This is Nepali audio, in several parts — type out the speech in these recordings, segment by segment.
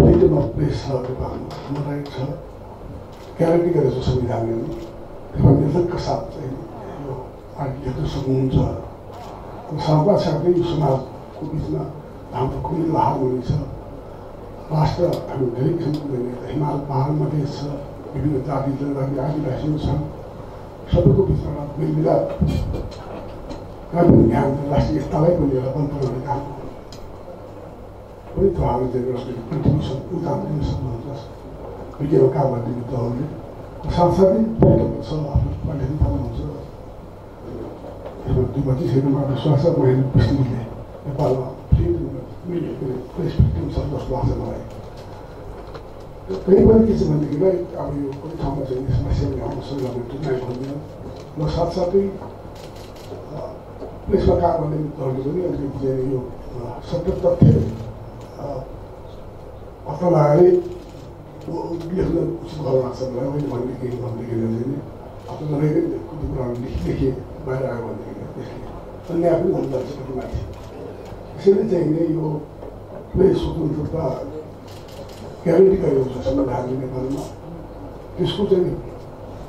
फ्रिडम अफ प्रेस छ नेपालमा ह्युमन राइट छ ग्यारेन्टी गरेको छ संविधानले त्यसमा निर्धक्क साथ चाहिँ यो पार्टी हेर्न सक्नुहुन्छ साथमा साथै यो समाजको बिचमा हाम्रो कुनै लहार हुनेछ राष्ट्र हामी धेरै किसिमको हिमाल पहाड मधेस छ विभिन्न जाति जनजाति आदिवासीहरू छन् सबैको बिचमा मेलमिलाप पनि ध्यान राष्ट्रिय एकतालाई पनि एउटा बन्द गर्ने काम पनि त हाम्रो एउटा कन्ट्रिब्युसन योगदान दिन सक्नुहुन्छ विज्ञान काम आफ्नो पाण्डेले थाल्नुहुन्छ दुई पच्चिसहरूमा विश्वास छ महेन्द्र विष्णुले नेपालमा प्रेस फ्रिडम छ जस्तो लाग्छ मलाई कहीँ पनि के छ भनेदेखिलाई अब यो कुनै ठाउँमा चाहिँ समस्या आउन सक्छ नै भन्दैन र साथसाथै प्रेसमा काम गर्ने मित्रहरूले पनि अलिकति यो सत्य तथ्य पत्ता लगाएरै लेख्न उचित भाव लाग्छ मलाई। मैले भनेदेखि भनेदेखि चाहिँ आफ्नो नरहेकै कुनै कुराहरू लेखी लेखेँ बाहिर आयो भनेदेखि त्यसले पनि जान्छ कति चाहिँ यो प्रेस स्वतन्त्रता ग्यारेन्टी गरेको नेपालमा। त्यसको चाहिँ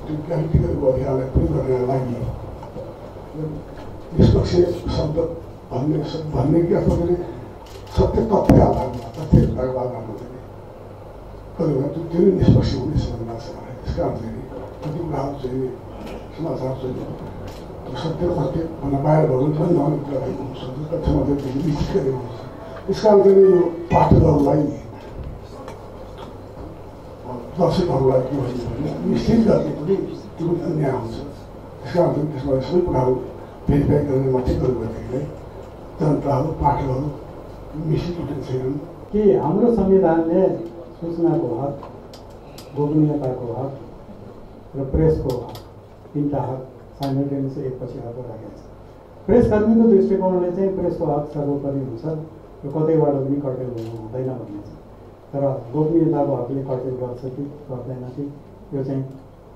त्यो ग्यारेन्टी गरेको अधिकारलाई प्रयोग गर्नका लागि निष्पक्ष शब्द भन्ने भन्ने कि अथवा के सत्य तथ्य आधारमा तथ्य आधारमा चाहिँ कति बेला त्यो धेरै निष्पक्ष हुने जस्तो लाग्छ मलाई त्यस कारण चाहिँ कति कुराहरू चाहिँ समाचार चाहिँ सत्य तथ्य भन्दा बाहिर भगवान् पनि नहुने कुरा भएको हुनसक्छ तथ्यमा चाहिँ निश्चित गरेको हुन्छ त्यस कारण चाहिँ यो पाठकहरूलाई दर्शकहरूलाई के भन्छ भने निश्चित गर्ने पनि त्यो पनि अन्याय चाहिँ त्यसमा सबै कुराहरू भेरिफाई गर्ने मात्रै भनेदेखिलाई जनताहरू पाठकहरू कि हाम्रो संविधानले सूचनाको हक गोपनीयताको हक र प्रेसको हक तिनवटा हक साइमल्टेनियस एकपछि अर्को राखेको छ प्रेसकर्मीको दृष्टिकोणले चाहिँ प्रेसको हक सर्वोपरि हुन्छ र कतैबाट पनि कर्तव्य हुनु हुँदैन भन्ने छ तर गोपनीयताको हकले कर्तव्य गर्छ कि गर्दैन कि यो चाहिँ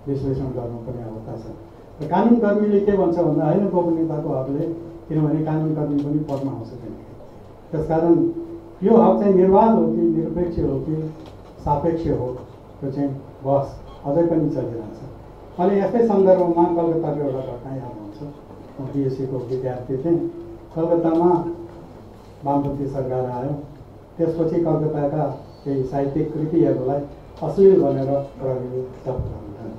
विश्लेषण गर्नुपर्ने अवस्था छ र कानुन कर्मीले के भन्छ भन्दा होइन गोपनीयताको हकले किनभने कानुन कर्मी पनि पदमा आउँछ त्यहाँदेखि त्यसकारण यो हक चाहिँ निर्वाध हो कि निरपेक्ष हो कि सापेक्ष हो त्यो चाहिँ बस अझै पनि चलिरहन्छ अनि यस्तै सन्दर्भमा कलकत्ताको एउटा घटना याद हुन्छ म बिएससीको विद्यार्थी थिएँ कलकत्तामा वामपन्थी सरकार आयो त्यसपछि कलकत्ताका केही साहित्यिक कृतिहरूलाई अश्लील भनेर प्रहरीले जफ्त गर्नु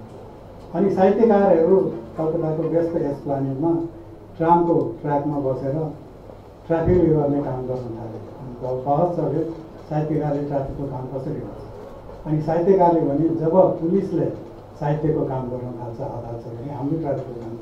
अनि साहित्यकारहरू कलकत्ताको व्यस्त यस प्लानेटमा ट्रामको ट्र्याकमा बसेर ट्राफिक गर्ने काम गर्न थाले। बहस चल्यो साहित्यकारले ट्राफिकको काम कसरी गर्छ? अनि साहित्यकारले भने जब पुलिसले साहित्यको काम गर्न थाल्छ आधार छ भने हाम्रो ट्राफिकको काम